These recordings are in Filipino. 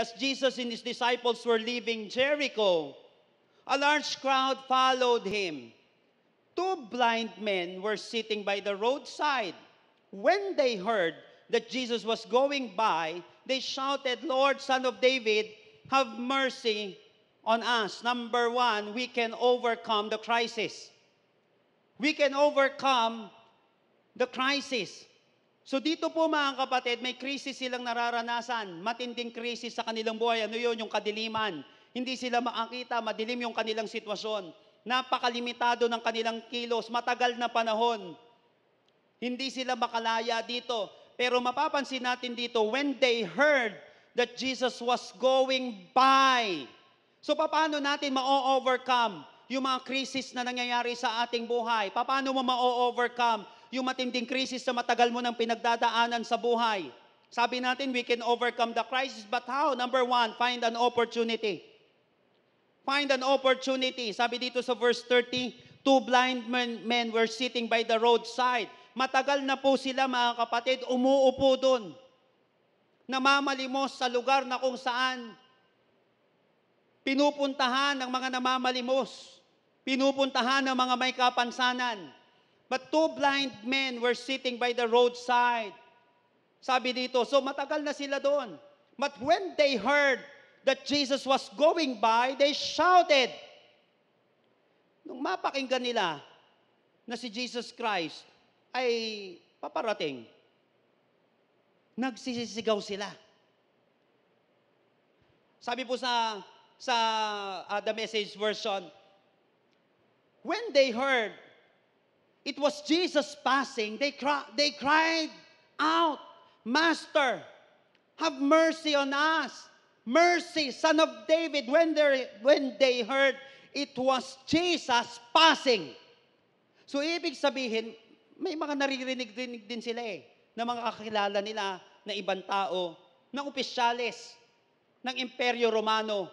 As Jesus and his disciples were leaving Jericho, a large crowd followed him. Two blind men were sitting by the roadside. When they heard that Jesus was going by, they shouted, Lord, Son of David, have mercy on us. Number one, we can overcome the crisis. We can overcome the crisis. So dito po mga kapatid, may krisis silang nararanasan. Matinding krisis sa kanilang buhay. Ano yun? Yung kadiliman. Hindi sila makakita, madilim yung kanilang sitwasyon. Napakalimitado ng kanilang kilos, matagal na panahon. Hindi sila makalaya dito. Pero mapapansin natin dito, when they heard that Jesus was going by. So paano natin ma-overcome yung mga krisis na nangyayari sa ating buhay? Paano mo ma-overcome yung matinding krisis na matagal mo nang pinagdadaanan sa buhay? Sabi natin, we can overcome the crisis, but how? Number one, find an opportunity. Find an opportunity. Sabi dito sa verse 30, two blind men, men were sitting by the roadside. Matagal na po sila mga kapatid, umuupo doon. Namamalimos sa lugar na kung saan pinupuntahan ng mga namamalimos. Pinupuntahan ng mga may kapansanan. But two blind men were sitting by the roadside. Sabi dito, so matagal na sila doon. But when they heard that Jesus was going by, they shouted. Nung mapakinggan nila na si Jesus Christ ay paparating, nagsisisigaw sila. Sabi po sa sa uh, the message version, when they heard it was Jesus passing, they, cry, they cried out, Master, have mercy on us. Mercy, Son of David, when they, when they heard it was Jesus passing. So ibig sabihin, may mga naririnig-rinig din sila eh, na mga kakilala nila na ibang tao, ng opisyalis, ng Imperyo Romano,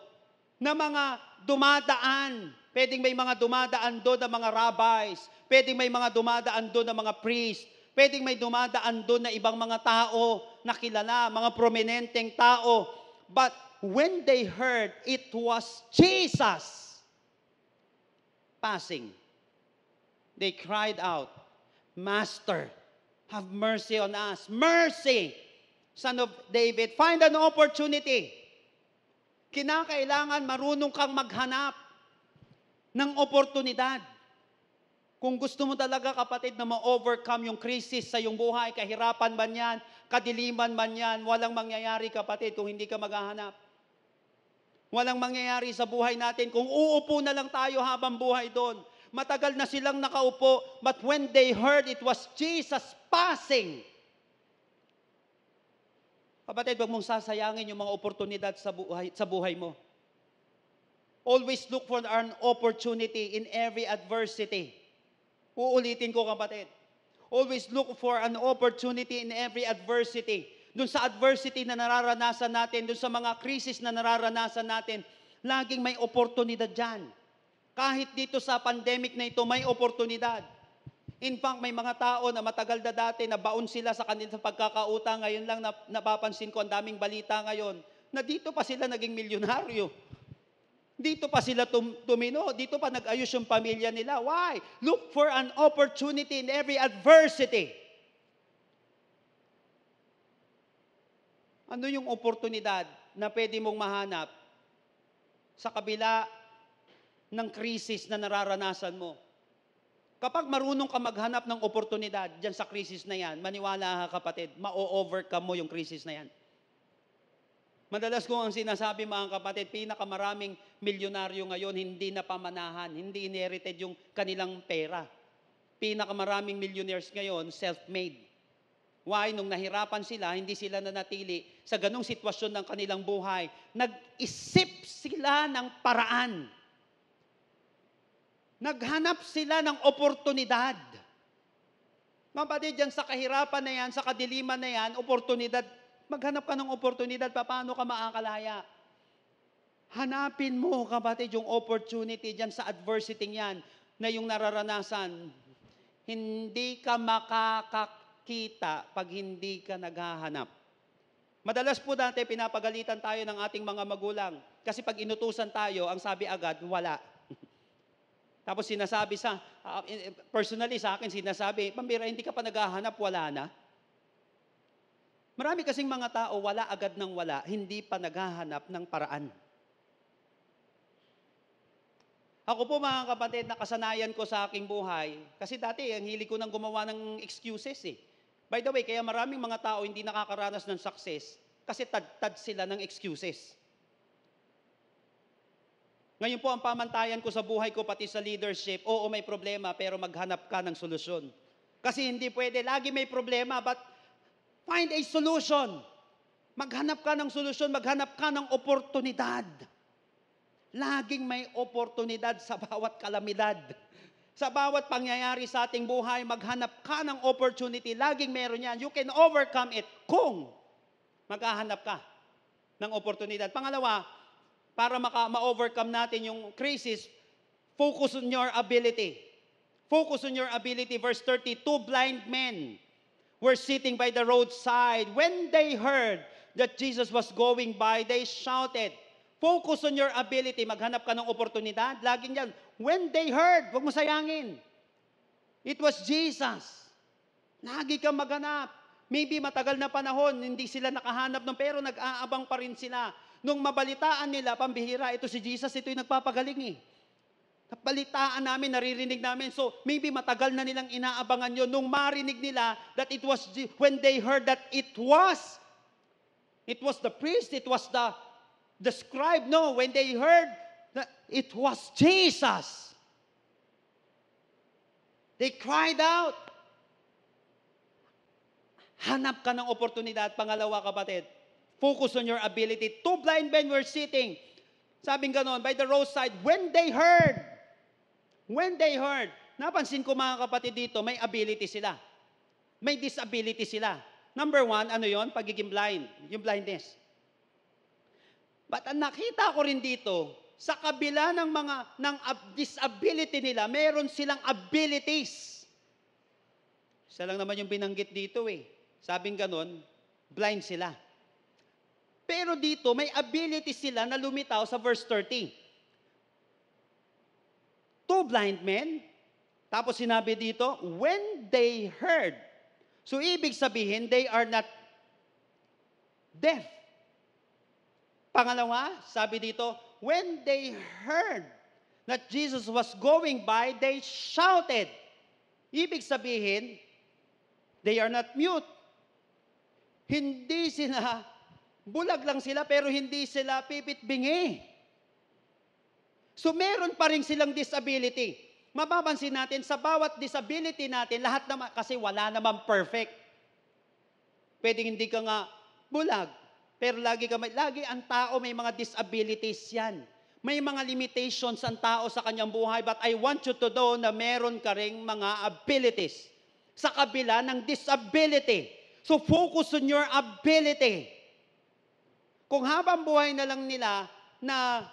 na mga dumadaan. Pwedeng may mga dumadaan doon ng mga rabbis. Pwedeng may mga dumadaan doon ng mga priest. Pwedeng may dumadaan doon na ibang mga tao na kilala, mga prominenteng tao. But when they heard it was Jesus passing, they cried out, Master, have mercy on us. Mercy, Son of David. Find an opportunity kinakailangan marunong kang maghanap ng oportunidad. Kung gusto mo talaga kapatid na ma-overcome yung crisis sa iyong buhay, kahirapan man yan, kadiliman man yan, walang mangyayari kapatid kung hindi ka maghahanap. Walang mangyayari sa buhay natin kung uupo na lang tayo habang buhay doon. Matagal na silang nakaupo, but when they heard it was Jesus passing, Kapatid, huwag mong sasayangin yung mga oportunidad sa buhay, sa buhay mo. Always look for an opportunity in every adversity. Uulitin ko kapatid. Always look for an opportunity in every adversity. Doon sa adversity na nararanasan natin, doon sa mga krisis na nararanasan natin, laging may oportunidad dyan. Kahit dito sa pandemic na ito, may oportunidad. In fact, may mga tao na matagal na dati na baon sila sa kanilang pagkakautang. Ngayon lang na, napapansin ko ang daming balita ngayon na dito pa sila naging milyonaryo. Dito pa sila tum- tumino. Dito pa nag-ayos yung pamilya nila. Why? Look for an opportunity in every adversity. Ano yung oportunidad na pwede mong mahanap sa kabila ng krisis na nararanasan mo? Kapag marunong ka maghanap ng oportunidad dyan sa krisis na yan, maniwala ka kapatid, ma-overcome mo yung krisis na yan. Madalas ko ang sinasabi mga kapatid, pinakamaraming milyonaryo ngayon hindi na pamanahan, hindi inherited yung kanilang pera. Pinakamaraming millionaires ngayon, self-made. Why? Nung nahirapan sila, hindi sila nanatili sa ganong sitwasyon ng kanilang buhay. Nag-isip sila ng paraan Naghanap sila ng oportunidad. Mapatid dyan sa kahirapan na yan, sa kadiliman na yan, oportunidad. Maghanap ka ng oportunidad, paano ka makakalaya? Hanapin mo, kapatid, yung opportunity dyan sa adversity yan na yung nararanasan. Hindi ka makakakita pag hindi ka naghahanap. Madalas po dati pinapagalitan tayo ng ating mga magulang. Kasi pag inutusan tayo, ang sabi agad, wala. Tapos sinasabi sa, eh, personally sa akin, sinasabi, pambira, hindi ka pa naghahanap, wala na. Marami kasing mga tao, wala agad ng wala, hindi pa naghahanap ng paraan. Ako po mga kapatid, nakasanayan ko sa aking buhay, kasi dati ang hili ko nang gumawa ng excuses eh. By the way, kaya maraming mga tao hindi nakakaranas ng success kasi tad-tad sila ng excuses. Ngayon po ang pamantayan ko sa buhay ko pati sa leadership, oo may problema pero maghanap ka ng solusyon. Kasi hindi pwede, lagi may problema but find a solution. Maghanap ka ng solusyon, maghanap ka ng oportunidad. Laging may oportunidad sa bawat kalamidad. Sa bawat pangyayari sa ating buhay, maghanap ka ng opportunity. Laging meron yan. You can overcome it kung maghahanap ka ng oportunidad. Pangalawa, para maka, ma-overcome natin yung crisis, focus on your ability. Focus on your ability. Verse 30, two blind men were sitting by the roadside. When they heard that Jesus was going by, they shouted, Focus on your ability. Maghanap ka ng oportunidad. Laging yan. When they heard, huwag mo sayangin. It was Jesus. Lagi kang maghanap. Maybe matagal na panahon, hindi sila nakahanap nun, pero nag-aabang pa rin sila. Nung mabalitaan nila, pambihira, ito si Jesus, ito yung nagpapagaling eh. Napalitaan namin, naririnig namin. So, maybe matagal na nilang inaabangan yun. Nung marinig nila that it was, when they heard that it was, it was the priest, it was the, the scribe. No, when they heard that it was Jesus, they cried out. Hanap ka ng oportunidad. Pangalawa, kapatid, focus on your ability. Two blind men were sitting, sabing ganon, by the roadside. When they heard, when they heard, napansin ko mga kapatid dito, may ability sila. May disability sila. Number one, ano yon Pagiging blind. Yung blindness. But ang nakita ko rin dito, sa kabila ng mga ng ab- disability nila, meron silang abilities. Isa lang naman yung binanggit dito eh. Sabing ganon, blind sila. Pero dito, may ability sila na lumitaw sa verse 30. Two blind men, tapos sinabi dito, when they heard. So ibig sabihin, they are not deaf. Pangalawa, sabi dito, when they heard that Jesus was going by, they shouted. Ibig sabihin, they are not mute. Hindi sila, bulag lang sila pero hindi sila pipit bingi. So meron pa rin silang disability. Mapapansin natin, sa bawat disability natin, lahat naman, kasi wala naman perfect. Pwedeng hindi ka nga bulag, pero lagi ka may, lagi ang tao may mga disabilities yan. May mga limitations ang tao sa kanyang buhay, but I want you to know na meron ka ring mga abilities sa kabila ng disability. So focus on your ability. Kung habang buhay na lang nila na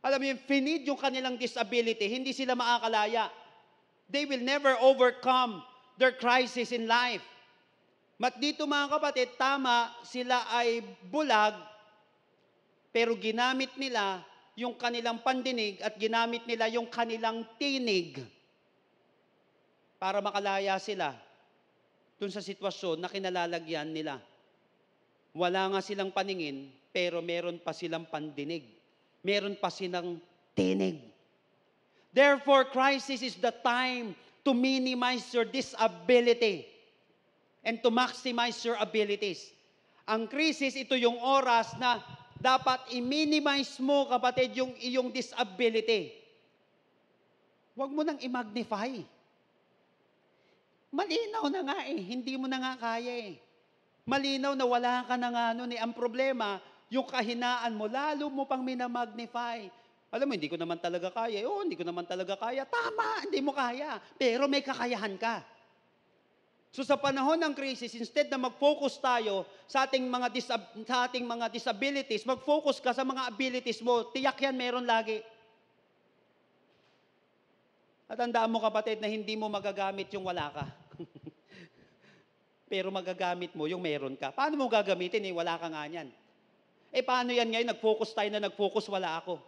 alam yung finid yung kanilang disability, hindi sila makakalaya. They will never overcome their crisis in life. Mat dito mga kapatid, tama, sila ay bulag, pero ginamit nila yung kanilang pandinig at ginamit nila yung kanilang tinig para makalaya sila dun sa sitwasyon na kinalalagyan nila. Wala nga silang paningin, pero meron pa silang pandinig. Meron pa silang tinig. Therefore, crisis is the time to minimize your disability and to maximize your abilities. Ang crisis, ito yung oras na dapat i-minimize mo, kapatid, yung iyong disability. Huwag mo nang i-magnify. Malinaw na nga eh, hindi mo na nga kaya eh. Malinaw na wala ka na nga nun eh. Ang problema, yung kahinaan mo, lalo mo pang minamagnify. Alam mo, hindi ko naman talaga kaya. Oo, hindi ko naman talaga kaya. Tama, hindi mo kaya. Pero may kakayahan ka. So sa panahon ng crisis, instead na mag-focus tayo sa ating mga disab- sa ating mga disabilities, mag-focus ka sa mga abilities mo. Tiyak yan meron lagi. At tandaan mo kapatid na hindi mo magagamit yung wala ka. pero magagamit mo yung meron ka. Paano mo gagamitin eh, wala ka nga niyan. Eh paano yan ngayon, nag-focus tayo na nag-focus, wala ako.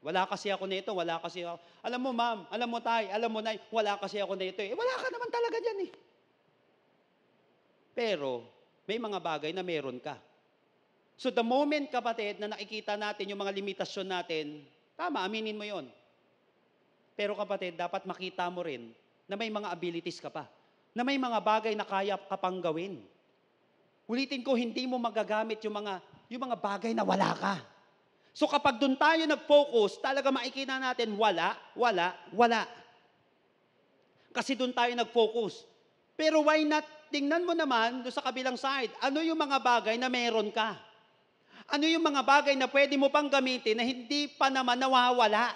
Wala kasi ako nito, wala kasi ako. Alam mo ma'am, alam mo tay, alam mo nay, wala kasi ako nito eh. Wala ka naman talaga dyan eh. Pero, may mga bagay na meron ka. So the moment kapatid na nakikita natin yung mga limitasyon natin, tama, aminin mo yon. Pero kapatid, dapat makita mo rin na may mga abilities ka pa. Na may mga bagay na kaya ka pang gawin. Ulitin ko, hindi mo magagamit yung mga, yung mga bagay na wala ka. So kapag doon tayo nag-focus, talaga makikita natin wala, wala, wala. Kasi doon tayo nag-focus. Pero why not, tingnan mo naman doon sa kabilang side, ano yung mga bagay na meron ka? Ano yung mga bagay na pwede mo pang gamitin na hindi pa naman nawawala?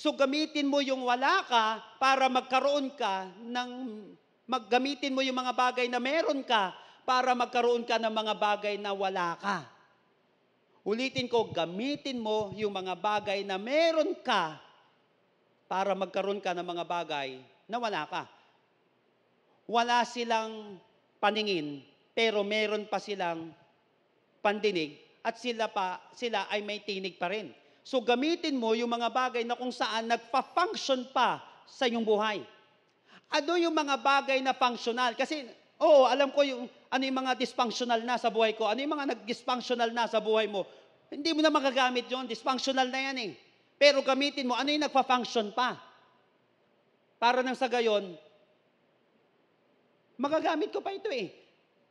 So gamitin mo yung wala ka para magkaroon ka ng, maggamitin mo yung mga bagay na meron ka para magkaroon ka ng mga bagay na wala ka. Ulitin ko, gamitin mo yung mga bagay na meron ka para magkaroon ka ng mga bagay na wala ka. Wala silang paningin, pero meron pa silang pandinig at sila pa sila ay may tinig pa rin. So gamitin mo yung mga bagay na kung saan nagpa-function pa sa iyong buhay. Ano yung mga bagay na functional? Kasi, oo, alam ko yung ano yung mga dysfunctional na sa buhay ko. Ano yung mga nag-dysfunctional na sa buhay mo. Hindi mo na magagamit yon Dysfunctional na yan eh. Pero gamitin mo, ano yung nagpa-function pa? Para nang sa gayon, magagamit ko pa ito eh.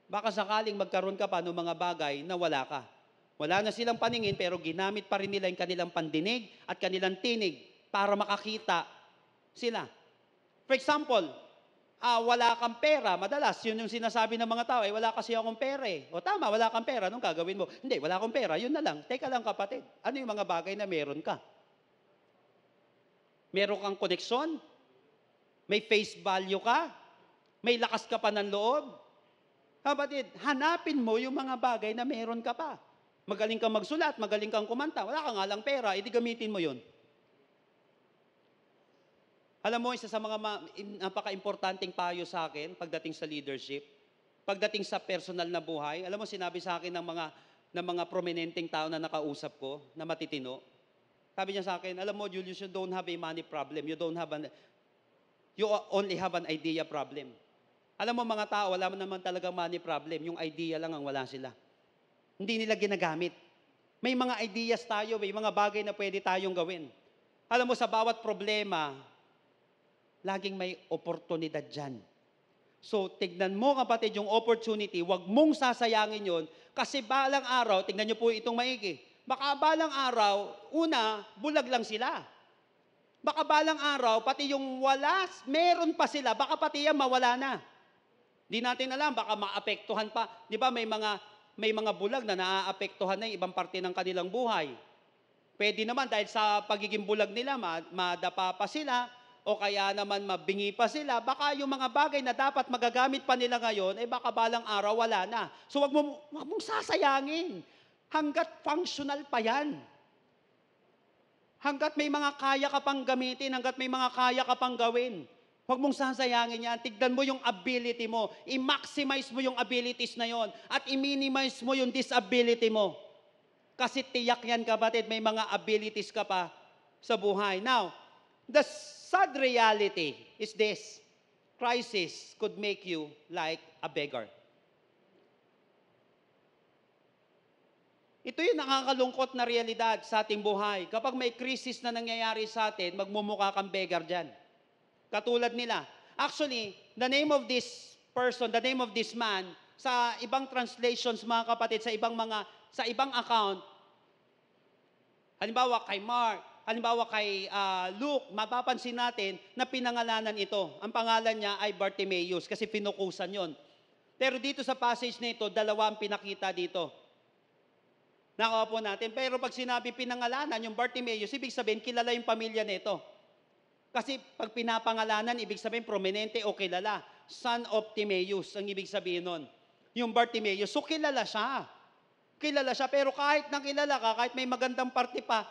Baka sakaling magkaroon ka pa ng mga bagay na wala ka. Wala na silang paningin pero ginamit pa rin nila yung kanilang pandinig at kanilang tinig para makakita sila. For example, ah, wala kang pera, madalas yun yung sinasabi ng mga tao, eh wala kasi akong pera eh. O tama, wala kang pera, anong gagawin mo? Hindi, wala akong pera, yun na lang. Teka lang kapatid, ano yung mga bagay na meron ka? Meron kang koneksyon? May face value ka? May lakas ka pa ng loob? Kapatid, hanapin mo yung mga bagay na meron ka pa. Magaling kang magsulat, magaling kang kumanta, wala ka nga lang pera, edi gamitin mo yun. Alam mo, isa sa mga ma- in- napaka-importanting payo sa akin pagdating sa leadership, pagdating sa personal na buhay, alam mo, sinabi sa akin ng mga, ng mga prominenteng tao na nakausap ko, na matitino, sabi niya sa akin, alam mo, Julius, you don't have a money problem. You don't have an, you only have an idea problem. Alam mo, mga tao, wala naman talagang money problem. Yung idea lang ang wala sila. Hindi nila ginagamit. May mga ideas tayo, may mga bagay na pwede tayong gawin. Alam mo, sa bawat problema, laging may oportunidad dyan. So, tignan mo kapatid yung opportunity, wag mong sasayangin yon kasi balang araw, tignan nyo po itong maigi, baka balang araw, una, bulag lang sila. Baka balang araw, pati yung wala, meron pa sila, baka pati yan mawala na. Di natin alam, baka maapektuhan pa. Di ba may mga, may mga bulag na naaapektuhan na yung ibang parte ng kanilang buhay. Pwede naman dahil sa pagiging bulag nila, ma- madapa pa sila, o kaya naman mabingi pa sila, baka yung mga bagay na dapat magagamit pa nila ngayon, eh baka balang araw wala na. So wag mo, wag mong sasayangin. Hanggat functional pa yan. Hanggat may mga kaya ka pang gamitin, hanggat may mga kaya ka pang gawin. Huwag mong sasayangin yan. Tignan mo yung ability mo. I-maximize mo yung abilities na yon at i-minimize mo yung disability mo. Kasi tiyak yan kapatid, may mga abilities ka pa sa buhay. Now, the sad reality is this. Crisis could make you like a beggar. Ito yung nakakalungkot na realidad sa ating buhay. Kapag may krisis na nangyayari sa atin, magmumukha kang beggar dyan. Katulad nila. Actually, the name of this person, the name of this man, sa ibang translations mga kapatid, sa ibang mga, sa ibang account, halimbawa kay Mark, halimbawa kay ah, Luke, mapapansin natin na pinangalanan ito. Ang pangalan niya ay Bartimaeus kasi pinukusan yon. Pero dito sa passage na ito, dalawa ang pinakita dito. Nakuha po natin. Pero pag sinabi pinangalanan, yung Bartimaeus, ibig sabihin, kilala yung pamilya nito. Kasi pag pinapangalanan, ibig sabihin, prominente o kilala. Son of Timaeus, ang ibig sabihin nun. Yung Bartimaeus, so kilala siya. Kilala siya, pero kahit nakilala ka, kahit may magandang parte pa,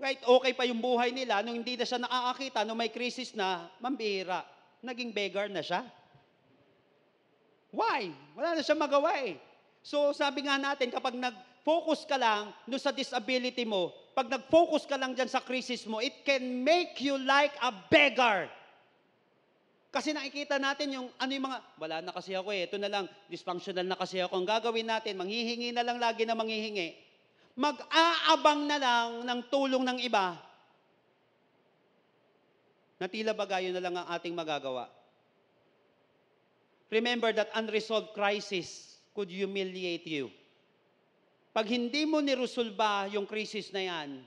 kahit okay pa yung buhay nila, nung hindi na siya nakakakita, nung may krisis na, mambihira, naging beggar na siya. Why? Wala na siyang magawa eh. So sabi nga natin, kapag nag-focus ka lang no sa disability mo, pag nag-focus ka lang dyan sa crisis mo, it can make you like a beggar. Kasi nakikita natin yung ano yung mga, wala na kasi ako eh, ito na lang, dysfunctional na kasi ako. Ang gagawin natin, manghihingi na lang lagi na manghihingi. Mag-aabang na lang ng tulong ng iba na tila bagayo na lang ang ating magagawa. Remember that unresolved crisis could humiliate you. Pag hindi mo niresolba yung crisis na yan,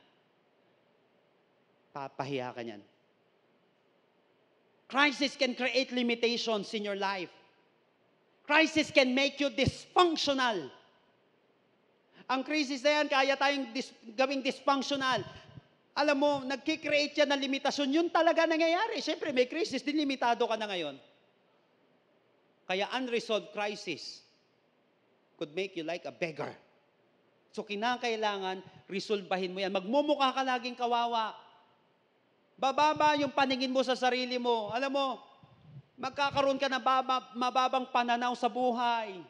papahiya ka niyan. Crisis can create limitations in your life. Crisis can make you dysfunctional. Ang crisis na yan, kaya tayong dis- gawing dysfunctional. Alam mo, nagkikreate yan ng limitasyon. Yun talaga nangyayari. Siyempre, may crisis, din limitado ka na ngayon. Kaya unresolved crisis could make you like a beggar. So kinakailangan, resolbahin mo yan. Magmumukha ka laging kawawa. Bababa yung paningin mo sa sarili mo. Alam mo, magkakaroon ka na baba, mababang pananaw sa buhay.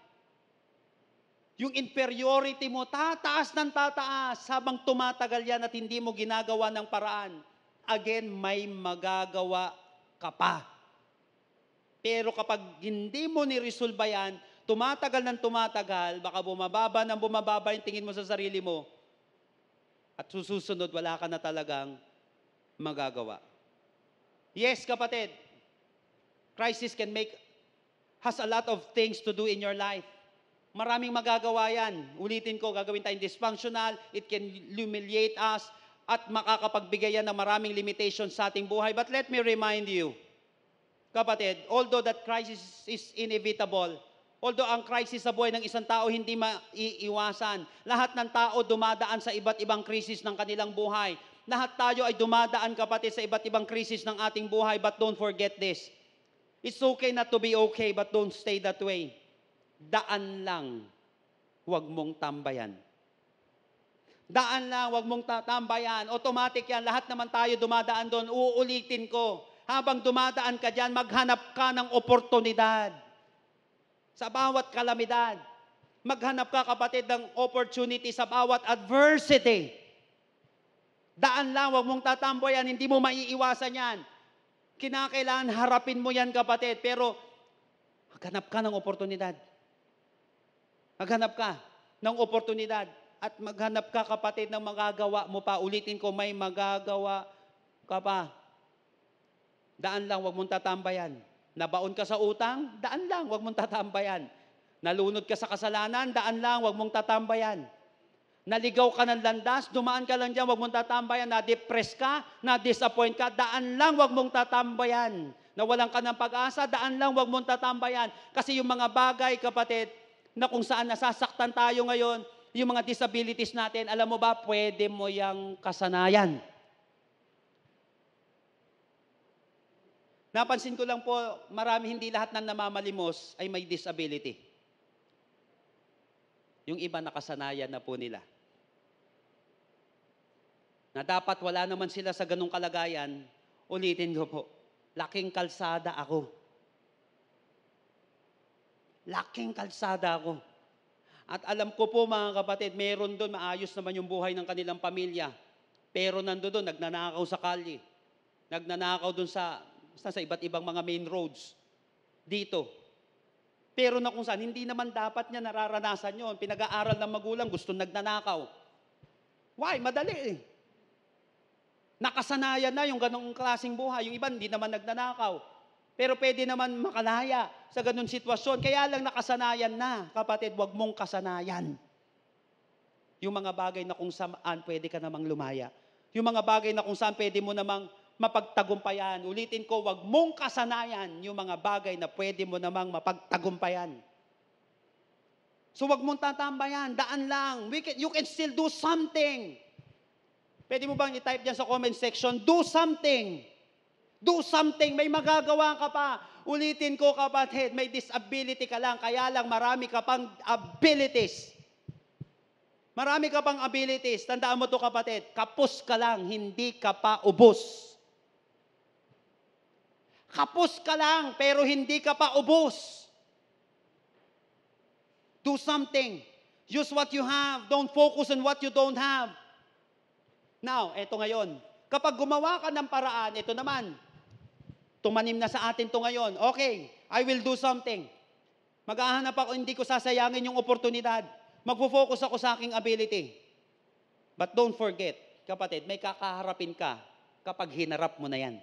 Yung inferiority mo, tataas ng tataas habang tumatagal yan at hindi mo ginagawa ng paraan. Again, may magagawa ka pa. Pero kapag hindi mo niresolba yan, tumatagal ng tumatagal, baka bumababa ng bumababa yung tingin mo sa sarili mo. At susunod, wala ka na talagang magagawa. Yes, kapatid, crisis can make, has a lot of things to do in your life. Maraming magagawa yan. Ulitin ko, gagawin tayong dysfunctional, it can humiliate us, at makakapagbigay yan ng maraming limitations sa ating buhay. But let me remind you, kapatid, although that crisis is inevitable, although ang crisis sa buhay ng isang tao hindi maiiwasan, lahat ng tao dumadaan sa iba't ibang krisis ng kanilang buhay. Lahat tayo ay dumadaan, kapatid, sa iba't ibang krisis ng ating buhay, but don't forget this. It's okay not to be okay, but don't stay that way. Daan lang, huwag mong tambayan. Daan lang, huwag mong tatambayan. Automatic yan, lahat naman tayo dumadaan doon. Uulitin ko, habang dumadaan ka dyan, maghanap ka ng oportunidad. Sa bawat kalamidad. Maghanap ka, kapatid, ng opportunity sa bawat adversity. Daan lang, huwag mong tatambayan, hindi mo maiiwasan yan. Kinakailangan harapin mo yan, kapatid, pero maghanap ka ng oportunidad. Maghanap ka ng oportunidad at maghanap ka kapatid ng magagawa mo pa. Ulitin ko, may magagawa ka pa. Daan lang, wag mong tatambayan. Nabaon ka sa utang, daan lang, wag mong tatambayan. Nalunod ka sa kasalanan, daan lang, wag mong tatambayan. Naligaw ka ng landas, dumaan ka lang dyan, wag mong tatambayan. Na-depress ka, na-disappoint ka, daan lang, wag mong tatambayan. Nawalan ka ng pag-asa, daan lang, wag mong tatambayan. Kasi yung mga bagay, kapatid, na kung saan nasasaktan tayo ngayon, yung mga disabilities natin, alam mo ba, pwede mo yung kasanayan. Napansin ko lang po, marami hindi lahat ng namamalimos ay may disability. Yung iba nakasanayan na po nila. Na dapat wala naman sila sa ganong kalagayan, ulitin ko po, laking kalsada ako. Laking kalsada ako. At alam ko po mga kapatid, meron doon, maayos naman yung buhay ng kanilang pamilya. Pero nando doon, nagnanakaw sa kalye. Nagnanakaw doon sa, sa iba't ibang mga main roads. Dito. Pero na kung saan, hindi naman dapat niya nararanasan yon. Pinag-aaral ng magulang, gusto nagnanakaw. Why? Madali eh. Nakasanayan na yung ganong klaseng buhay. Yung iba, hindi naman nagnanakaw. Pero pwede naman makalaya sa ganun sitwasyon. Kaya lang nakasanayan na. Kapatid, wag mong kasanayan. Yung mga bagay na kung saan pwede ka namang lumaya. Yung mga bagay na kung saan pwede mo namang mapagtagumpayan. Ulitin ko, wag mong kasanayan yung mga bagay na pwede mo namang mapagtagumpayan. So wag mong tatambayan, daan lang. We can, you can still do something. Pwede mo bang i-type dyan sa comment section, do something. Do something, may magagawa ka pa. Ulitin ko kapatid, may disability ka lang, kaya lang marami ka pang abilities. Marami ka pang abilities. Tandaan mo to kapatid, kapos ka lang, hindi ka pa ubos. Kapos ka lang, pero hindi ka pa ubos. Do something. Use what you have. Don't focus on what you don't have. Now, eto ngayon. Kapag gumawa ka ng paraan, ito naman, tumanim na sa atin to ngayon. Okay, I will do something. Maghahanap ako, hindi ko sasayangin yung oportunidad. Magfo-focus ako sa aking ability. But don't forget, kapatid, may kakaharapin ka kapag hinarap mo na yan.